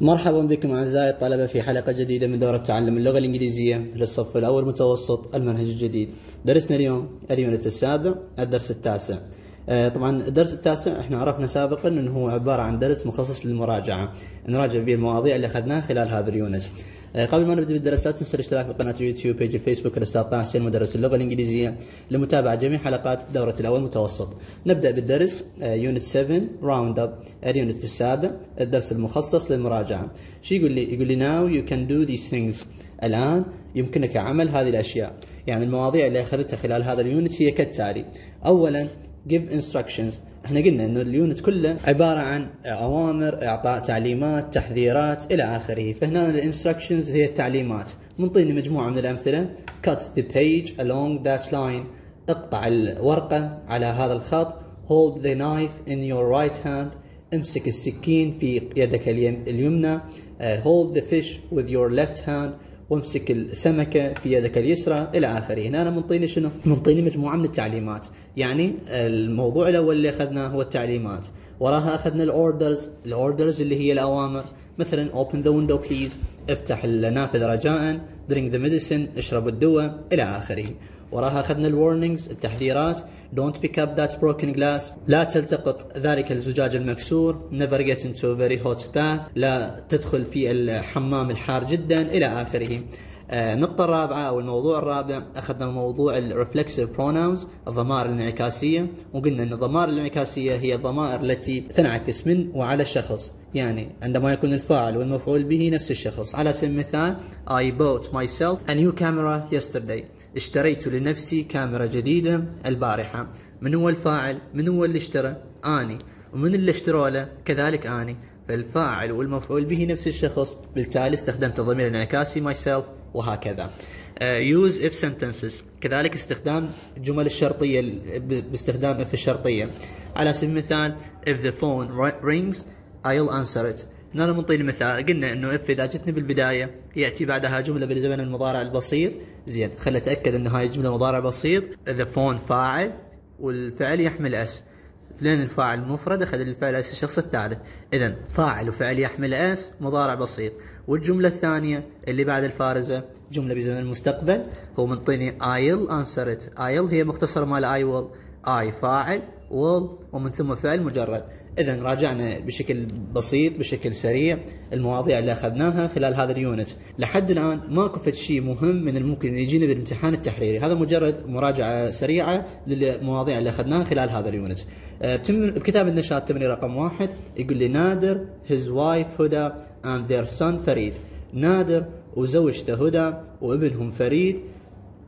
مرحبا بكم أعزائي الطلبة في حلقة جديدة من دورة تعلم اللغة الإنجليزية للصف الأول متوسط المنهج الجديد. درسنا اليوم ال unit السابع الدرس التاسع. آه، طبعا الدرس التاسع إحنا عرفنا سابقا إنه هو عبارة عن درس مخصص للمراجعة، نراجع به المواضيع اللي أخذناها خلال هذا ال unit. آه، قبل ما نبدأ بالدرس لا تنسى الاشتراك بقناه اليوتيوب page الفيسبوك الأستاذ طه حسين مدرس اللغة الإنجليزية لمتابعة جميع حلقات دورة الأول متوسط. نبدأ بالدرس unit 7 round up ال unit السابع الدرس المخصص للمراجعة. شو يقول لي؟ يقول لي now you can do these things الآن يمكنك عمل هذه الأشياء. يعني المواضيع اللي أخذتها خلال هذا ال unit هي كالتالي. اولا give instructions. إحنا قلنا إنه ال unit كله عبارة عن أوامر إعطاء تعليمات تحذيرات إلى آخره. فهنا ال instructions هي التعليمات. منطيني مجموعة من الأمثلة. cut the page along that line. اقطع الورقة على هذا الخط. hold the knife in your right hand. امسك السكين في يدك اليمنى. uh, hold the fish with your left hand. وامسك السمكة في يدك اليسرى إلى آخره. هنا أنا منطيني شنو؟ منطيني مجموعة من التعليمات. يعني الموضوع الأول اللي أخذناه هو التعليمات. وراها أخذنا ال orders ال orders اللي هي الأوامر. مثلا open the window please. افتح النافذة رجاء. drink the medicine. اشرب الدواء. إلى آخره. وراها أخذنا ال warnings التحذيرات. Don't pick up that broken glass. لا تلتقط ذلك الزجاج المكسور. Get into a very hot bath. لا تدخل في الحمام الحار جدا إلى آخره. آه، النقطة الرابعة أو الموضوع الرابع أخذنا موضوع ال reflexive pronouns الضمائر الانعكاسية. وقلنا أن الضمائر الانعكاسية هي الضمائر التي تنعكس من وعلى الشخص. يعني عندما يكون الفاعل والمفعول به نفس الشخص. على سبيل المثال I bought myself a new camera yesterday. اشتريت لنفسي كاميرا جديدة البارحة. من هو الفاعل؟ من هو اللي اشترى؟ آني. ومن اللي اشترى له؟ كذلك آني. فالفاعل والمفعول به نفس الشخص بالتالي استخدمت الضمير الانعكاسي myself وهكذا. uh, use if sentences. كذلك استخدام الجمل الشرطية باستخدام if الشرطية. على سبيل المثال if the phone rings I'll answer it. هنا منطيني مثال. قلنا إنه if إذا جتني بالبداية يأتي بعدها جملة بالزمن المضارع البسيط. زين خلي اتاكد انه هاي الجمله مضارع بسيط. إذا phone فاعل والفعل يحمل s لأن الفاعل مفرد أخذ الفعل s الشخص الثالث. إذا فاعل وفعل يحمل s مضارع بسيط. والجملة الثانية اللي بعد الفارزة جملة بزمن المستقبل هو منطيني answer it. I'll هي مختصره مال I will I فاعل will ومن ثم فعل مجرد. اذا راجعنا بشكل بسيط بشكل سريع المواضيع اللي أخذناها خلال هذا ال unit. لحد الآن ماكو فد شيء مهم من الممكن يجينا بالامتحان التحريري. هذا مجرد مراجعة سريعة للمواضيع اللي أخذناها خلال هذا ال unit. آه، بكتاب النشاط تمرين رقم واحد يقول لي نادر his wife هدى and their son فريد. نادر وزوجته هدى وابنهم فريد.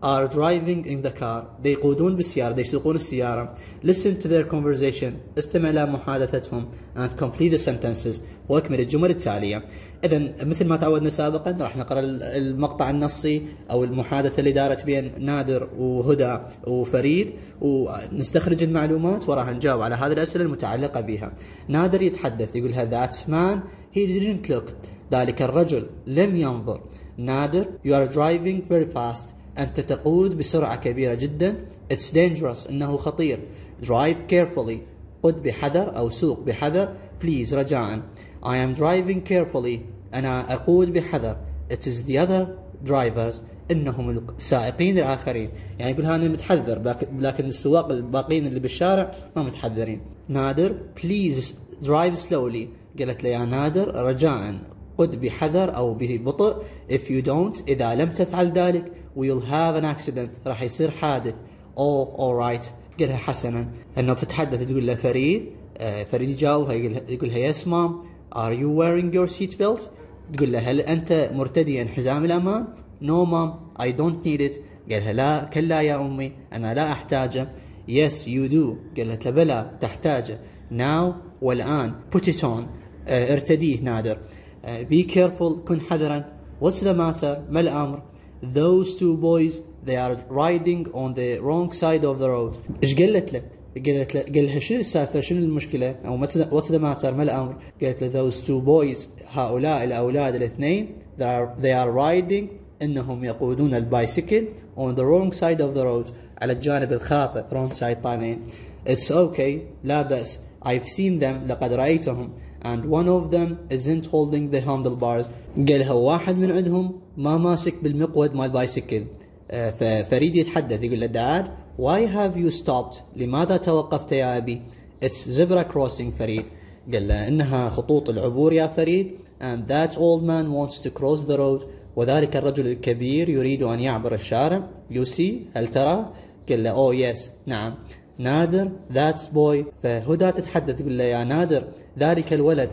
Are driving in the car. They يقودون بالسيارة. يسوقون السيارة. Listen to their conversation. استمع إلى محادثتهم. And complete the sentences. واكمل الجمل التالية. إذا مثل ما تعودنا سابقا راح نقرأ المقطع النصي أو المحادثة اللي دارت بين نادر وهدى وفريد ونستخرج المعلومات وراح نجاوب على هذه الأسئلة المتعلقة بها. نادر يتحدث يقول that man. He didn't look. ذلك الرجل لم ينظر. نادر you are driving very fast. أنت تقود بسرعة كبيرة جدا. It's dangerous. إنه خطير. Drive carefully. قد بحذر أو سوق بحذر. Please رجاء. I am driving carefully. أنا أقود بحذر. It is the other drivers. إنهم السائقين الآخرين. يعني يقول أنا متحذر لكن السواق الباقيين اللي بالشارع ما متحذرين. نادر. Please drive slowly. قالت له يا نادر رجاء. قد بحذر أو ببطء If you don't إذا لم تفعل ذلك we'll have an accident. راح يصير حادث. Oh alright قالها حسنا. إنه بتتحدث تقول له فريد آه فريد يجاوبها يقول لها yes mom are you wearing your seat belt تقول له هل أنت مرتديا حزام الأمان؟ No mom I don't need it. قالها لا كلا يا أمي. أنا لا أحتاجه. Yes you do. قالت له بلى تحتاجه. Now والآن. Put it on. آه ارتديه نادر. آه be careful. كن حذرا. What's the matter? ما الأمر؟ those two boys they are riding on the wrong side of the road ايش قالت له قالت له قال لها شنو السالفه شنو المشكله او what's the matter ما الامر قالت له those two boys هؤلاء الاولاد الاثنين they are, they are riding انهم يقودون البايسكل on the wrong side of the road على الجانب الخاطئ wrong side طالعين it's okay لا بأس I've seen them لقد رأيتهم and one of them isn't holding the handlebars. قالها واحد من عندهم ما ماسك بالمقود مال بايسكل آه، ففريد يتحدث يقول له dad why have you stopped لماذا توقفت يا أبي؟ It's zebra crossing فريد. قال له إنها خطوط العبور يا فريد and that old man wants to cross the road. وذلك الرجل الكبير يريد أن يعبر الشارع. You see هل ترى؟ قال له oh yes نعم. نادر that's boy. فهدى تتحدث تقول له يا نادر ذلك الولد.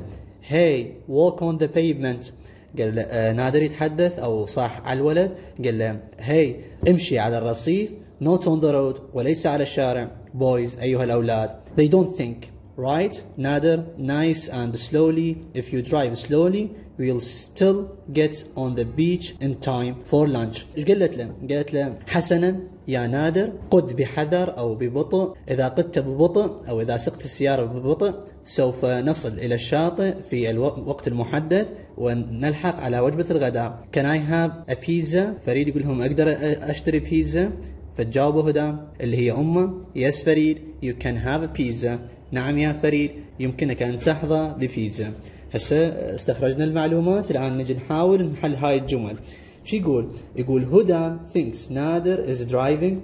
hey walk on the pavement. قال له آه نادر يتحدث أو صاح على الولد. قال له hey امشي على الرصيف not on the road وليس على الشارع. boys أيها الأولاد they don't think. right نادر nice and slowly. if you drive slowly we'll still get on the beach in time for lunch. إيش قالت له قالت له حسنا يا نادر قد بحذر أو ببطء إذا قدت ببطء أو إذا سقت السيارة ببطء سوف نصل إلى الشاطئ في الوقت المحدد ونلحق على وجبة الغداء. Can I have a pizza? فريد يقول لهم أقدر أشتري بيتزا فتجاوبوا هدى اللي هي أمه يس فريد you can have a pizza. نعم يا فريد يمكنك أن تحظى ببيتزا هسه استخرجنا المعلومات الآن نجي نحاول نحل هاي الجمل. شو يقول؟ يقول هدى thinks نادر is driving.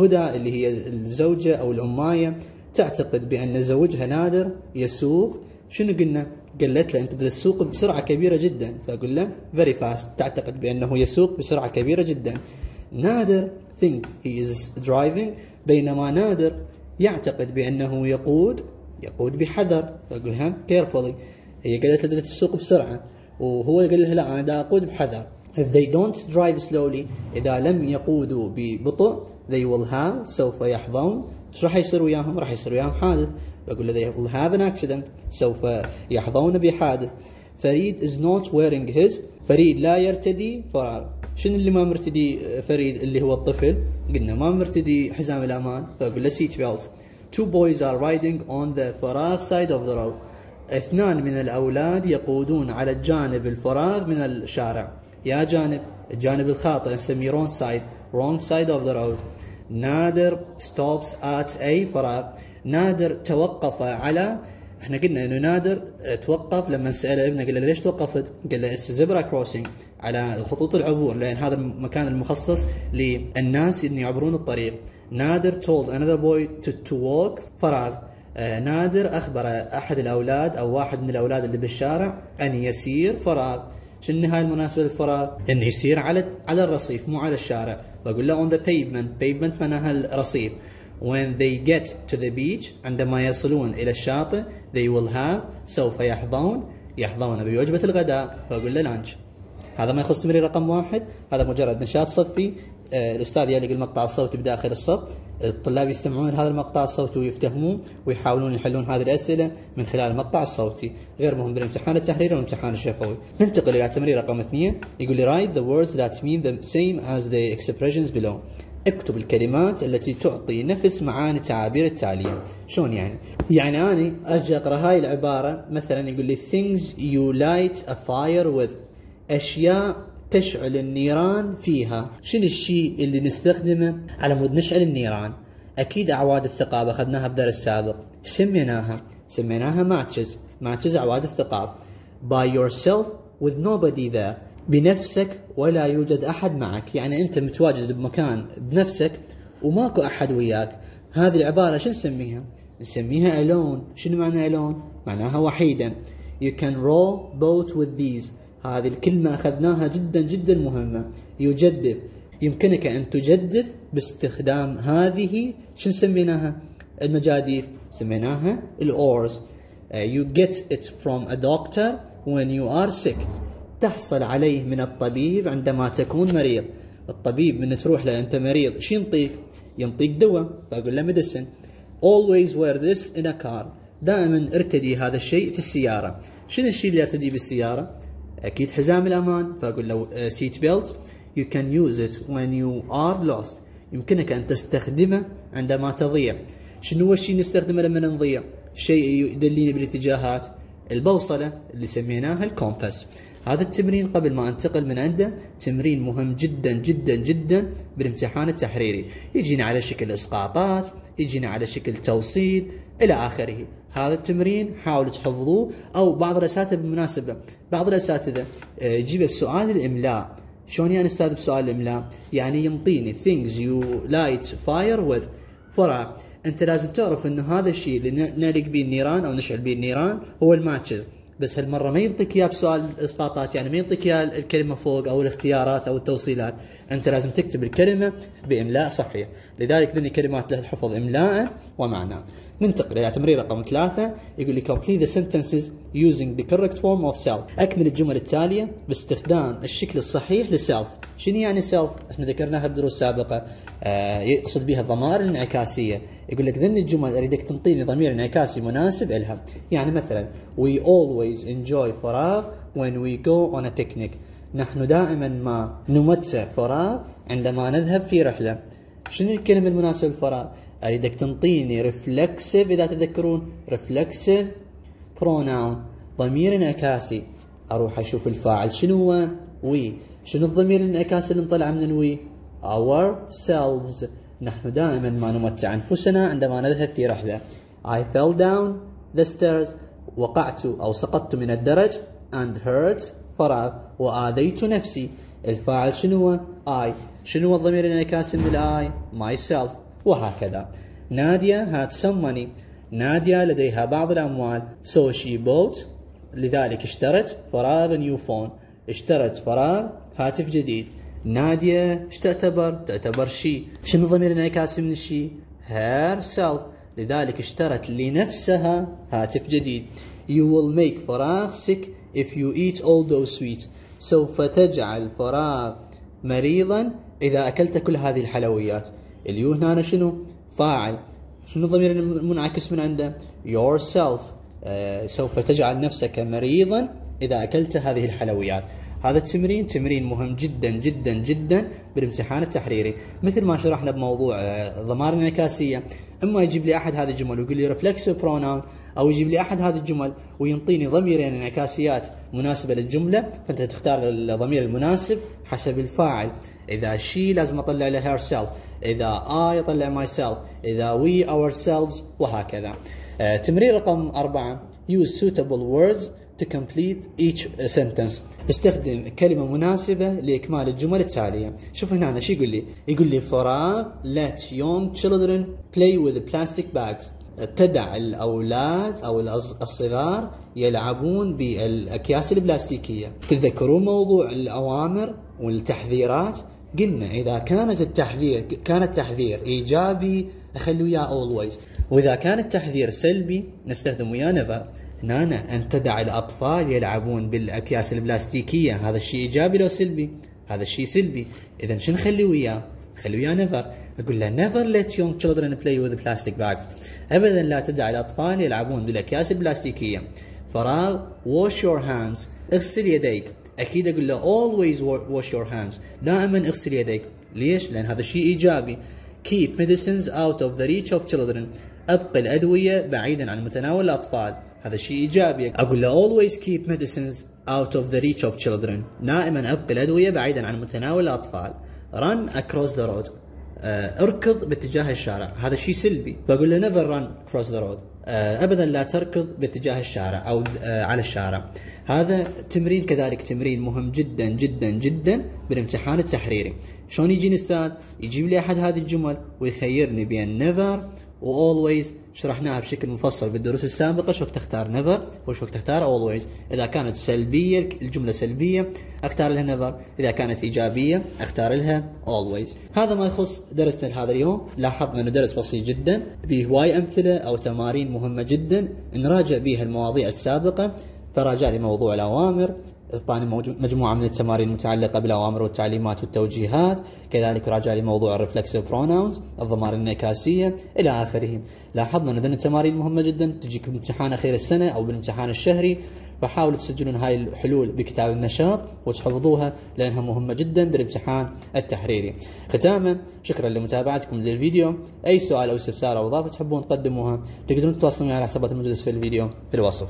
هدى اللي هي الزوجة أو الأماية تعتقد بأن زوجها نادر يسوق. شنو قلنا؟ قالت له أنت تسوق بسرعة كبيرة جدا. فأقول له very fast. تعتقد بأنه يسوق بسرعة كبيرة جدا. نادر think he is driving. بينما نادر يعتقد بأنه يقود يقود بحذر. فأقول لها carefully. هي قالت له تسوق بسرعة وهو قال لها لا أنا أقود بحذر. If they don't drive slowly إذا لم يقودوا ببطء they will have سوف يحظون. إيش راح يصير وياهم؟ راح يصير وياهم حادث. بقول له they will have an accident سوف يحظون بحادث. فريد is not wearing his فريد لا يرتدي. فراغ شنو اللي ما مرتدي فريد؟ اللي هو الطفل. قلنا ما مرتدي حزام الأمان. فاقول له seat belt. Two boys are riding on the فراغ side of the road. اثنان من الأولاد يقودون على الجانب الفراغ من الشارع يا جانب الجانب الخاطئ نسميه wrong side wrong side of the road نادر stops at a فراغ نادر توقف على إحنا قلنا إنه نادر توقف لما سأل ابنه قال له ليش توقفت؟ قال له at the zebra crossing على خطوط العبور لأن هذا المكان المخصص للناس ان يعبرون الطريق. نادر another boy to, to walk فراغ نادر أخبر أحد الأولاد أو واحد من الأولاد اللي بالشارع أن يسير فراغ. شنو هاي المناسبة للفراغ؟ إنه يسير على على الرصيف مو على الشارع، بقول له on the pavement، pavement معناها الرصيف. when they get to the beach عندما يصلون إلى الشاطئ they will have سوف يحظون يحظون بوجبة الغداء فأقول له لانش هذا ما يخص تمرين رقم واحد هذا مجرد نشاط صفي آه الأستاذ يلقي المقطع الصوتي بداخل الصف. الطلاب يستمعون هذا المقطع الصوتي ويفتهمون ويحاولون يحلون هذه الأسئلة من خلال المقطع الصوتي. غير مهم بالامتحان التحريري والامتحان الشفوي. ننتقل إلى تمرين رقم اثنين. يقول لي write the words that mean the same as the expressions below. اكتب الكلمات التي تعطي نفس معاني التعابير التالية شلون يعني؟ يعني أنا أجي أقرأ هاي العبارة مثلا يقول لي things you light a fire with. أشياء تشعل النيران فيها. شنو الشيء اللي نستخدمه على مود نشعل النيران؟ أكيد أعواد الثقاب أخذناها بدرس سابق. سميناها؟ سميناها matches. matches أعواد الثقاب. By yourself with nobody there. بنفسك ولا يوجد أحد معك. يعني أنت متواجد بمكان بنفسك وماكو أحد وياك. هذه العبارة شو نسميها؟ نسميها alone. شنو معنى alone معناها وحيدا. You can row boat with these. هذه الكلمة أخذناها جدا جدا مهمة. يجدد. يمكنك أن تجدد باستخدام هذه شو سميناها المجاديف. سميناها الأورز. Uh, you get it from a doctor when you are sick. تحصل عليه من الطبيب عندما تكون مريض. الطبيب من تروح له أنت مريض شو ينطيك؟ ينطيك دواء. فأقول له medicine always wear this in a car. دائما ارتدي هذا الشيء في السيارة. شنو الشيء اللي ارتديه بالسيارة؟ أكيد حزام الأمان. فأقول له seat belt you can use it when you are lost. يمكنك أن تستخدمه عندما تضيع. شنو هو الشيء نستخدمه لما نضيع؟ شيء يدليني بالاتجاهات البوصلة اللي سميناها ال compass. هذا التمرين قبل ما أنتقل من عنده تمرين مهم جدا جدا جدا بالامتحان التحريري. يجينا على شكل إسقاطات يجينا على شكل توصيل إلى آخره. هذا التمرين حاولوا تحفظوه أو بعض الأساتذة بالمناسبة بعض الأساتذة آه، يجيب بسؤال الإملاء. شلون يعني أستاذ بسؤال الإملاء؟ يعني ينطيني things you light fire with. فرع أنت لازم تعرف إنه هذا الشيء اللي نلق به النيران أو نشعل به النيران هو الماتشز. بس هالمرة ما ينطيك إياه بسؤال إسقاطات يعني ما ينطيك إياه الكلمة فوق أو الاختيارات أو التوصيلات. أنت لازم تكتب الكلمة بإملاء صحيح. لذلك ذني كلمات لها الحفظ إملاء ومعنى. ننتقل إلى تمرين رقم ثلاثة. يقول لي complete the sentences using the correct form of self. أكمل الجمل التالية باستخدام الشكل الصحيح لسيلف شنو يعني سيلف إحنا ذكرناها بدروس سابقة. آه يقصد بها الضمائر الانعكاسية. يقول لك ذني الجمل أريدك تنطيني ضمير انعكاسي مناسب لها يعني مثلا we always enjoy فراغ when we go on a picnic. نحن دائما ما نمتع فراغ عندما نذهب في رحلة. شنو الكلمة المناسبة للفراغ أريدك تنطيني reflexive إذا تذكرون. reflexive pronoun ضمير انعكاسي. أروح أشوف الفاعل شنو هو؟ we شنو الضمير الانعكاسي اللي نطلع من we ourselves. نحن دائما ما نمتع أنفسنا عندما نذهب في رحلة. I fell down the stairs. وقعت أو سقطت من الدرج and hurt فراغ وآذيت نفسي. الفاعل شنو هو؟ I. شنو هو الضمير الانعكاسي من ال I myself. وهكذا. نادية had some money نادية لديها بعض الأموال. So she bought. لذلك اشترت فراغ new phone اشترت فراغ هاتف جديد. نادية إيش تعتبر؟ تعتبر she شنو ضمير انعكاسي من ال she؟ herself. لذلك اشترت لنفسها هاتف جديد. You will make فراغ sick. If you eat all those sweets. سوف تجعل فراغ مريضا إذا أكلت كل هذه الحلويات. اليو هنا شنو؟ فاعل. شنو الضمير المنعكس من عنده؟ yourself. آه سوف تجعل نفسك مريضا إذا أكلت هذه الحلويات. هذا التمرين تمرين مهم جدا جدا جدا بالامتحان التحريري. مثل ما شرحنا بموضوع آه، الانعكاسيه أما يجيب لي أحد هذه الجمل ويقول لي reflexive pronoun أو يجيب لي أحد هذه الجمل وينطيني ضميرين انعكاسيات مناسبة للجملة فأنت تختار الضمير المناسب حسب الفاعل. إذا she لازم أطلع ل herself إذا I أطلع myself إذا our selves وهكذا. آه، تمرين رقم أربعة use suitable words to complete each sentence. استخدم كلمة مناسبة لإكمال الجمل التالية. شوف هنا شو يقول لي؟ يقول لي فراغ let young children play with plastic bags. تدع الأولاد أو الصغار يلعبون بالأكياس البلاستيكية. تتذكرون موضوع الأوامر والتحذيرات؟ قلنا إذا كانت التحذير كان التحذير إيجابي أخلي وياه always. وإذا كان التحذير سلبي نستخدم وياه never هنا أن تدع الأطفال يلعبون بالأكياس البلاستيكية. هذا الشيء إيجابي لو سلبي. هذا الشيء سلبي. إذا شنو نخلي وياه؟ خلي وياه نيفر أقول له never let young children play with plastic bags. أبدا لا تدع الأطفال يلعبون بالأكياس البلاستيكية فراغ wash your hands. اغسل يديك. أكيد أقول له always wash your hands. دائما اغسل يديك. ليش؟ لأن هذا شيء إيجابي. Keep medicines out of the reach of children. أبقي الأدوية بعيدا عن متناول الأطفال. هذا شيء إيجابي. أقول له always keep medicines out of the reach of children. دائما أبقي الأدوية بعيدا عن متناول الأطفال. Across the road. آه، اركض باتجاه الشارع. هذا شيء سلبي. فاقول له run across the road. آه، ابدا لا تركض باتجاه الشارع أو آه، على الشارع. هذا تمرين كذلك تمرين مهم جدا جدا جدا بالامتحان التحريري. شلون يجيني أستاذ؟ يجيب لي أحد هذه الجمل ويخيرني بين never و always شرحناها بشكل مفصل بالدروس السابقة. شو تختار never وشو تختار always إذا كانت سلبية الجملة سلبية أختار لها never إذا كانت إيجابية أختار لها always هذا ما يخص درسنا لهذا اليوم. لاحظنا أنه درس بسيط جدا به هواي أمثلة أو تمارين مهمة جدا. نراجع بها المواضيع السابقة. فراجع لي موضوع الأوامر. اعطاني مجموعة من التمارين المتعلقة بالأوامر والتعليمات والتوجيهات كذلك راجع لي موضوع الرفلكسيف بروناونز الضمائر الانعكاسيه إلى اخره لاحظنا أن التمارين مهمة جدا تجيك بامتحان أخير السنة أو بالامتحان الشهري فحاولوا تسجلون هاي الحلول بكتاب النشاط وتحفظوها لأنها مهمة جدا بالامتحان التحريري. ختاما شكرا لمتابعتكم للفيديو، أي سؤال أو استفسار أو إضافة تحبون تقدموها تقدرون تتواصلون معي على حسابات الموجوده في الفيديو في الوصف.